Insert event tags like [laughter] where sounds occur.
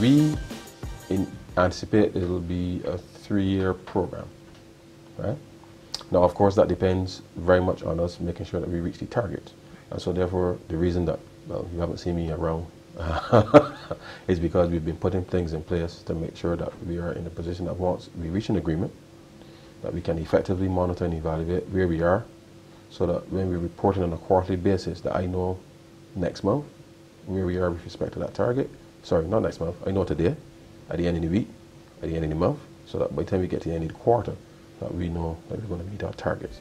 we anticipate it'll be a three-year program, right? Now, of course, that depends very much on us making sure that we reach the targets. And so therefore, the reason that, well, you haven't seen me around [laughs] is because we've been putting things in place to make sure that we are in a position that once we reach an agreement, that we can effectively monitor and evaluate where we are so that when we're reporting on a quarterly basis that I know next month where we are with respect to that target. Sorry, not next month. I know today, at the end of the week, at the end of the month, so that by the time we get to the end of the quarter, that we know that we're going to meet our targets.